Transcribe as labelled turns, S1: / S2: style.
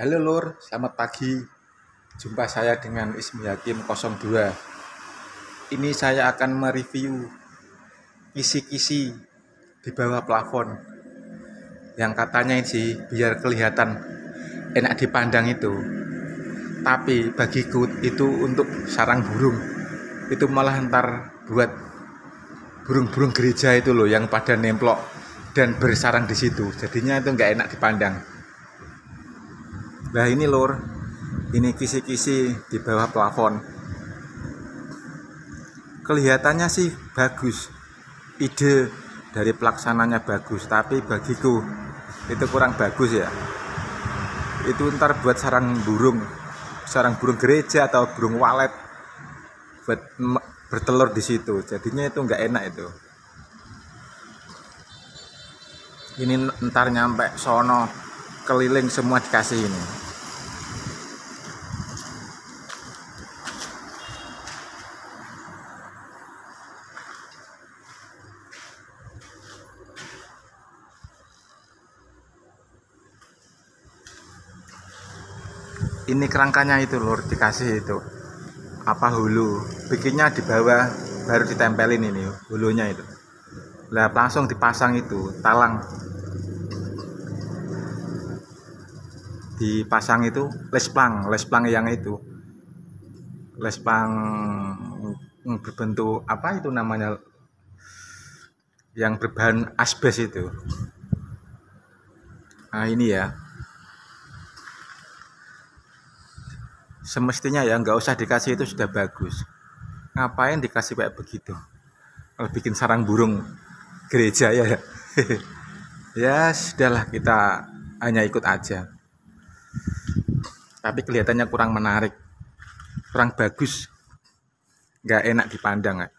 S1: Halo Lur, selamat pagi. Jumpa saya dengan Ismi Hakim 02. Ini saya akan mereview kisi-kisi di bawah plafon yang katanya sih biar kelihatan enak dipandang itu. Tapi bagiku itu untuk sarang burung. Itu malah ntar buat burung-burung gereja itu loh yang pada nemplok dan bersarang di situ. Jadinya itu nggak enak dipandang. Nah ini lor, ini kisi-kisi di bawah plafon. Kelihatannya sih bagus, ide dari pelaksananya bagus, tapi bagiku itu kurang bagus ya. Itu ntar buat sarang burung, sarang burung gereja atau burung walet buat bertelur di situ. Jadinya itu nggak enak itu. Ini ntar nyampe sono keliling semua dikasih ini. Ini kerangkanya itu lur dikasih itu. Apa hulu? Bikinnya di bawah baru ditempelin ini hulunya itu. Lah langsung dipasang itu talang. Dipasang itu lesplang lesplang yang itu. Lesplang berbentuk apa itu namanya? Yang berbahan asbes itu. Nah ini ya semestinya ya nggak usah dikasih itu sudah bagus. Ngapain dikasih kayak begitu? Kalau bikin sarang burung gereja ya. Ya sudahlah kita hanya ikut aja. Tapi kelihatannya kurang menarik kurang bagus. Nggak enak dipandang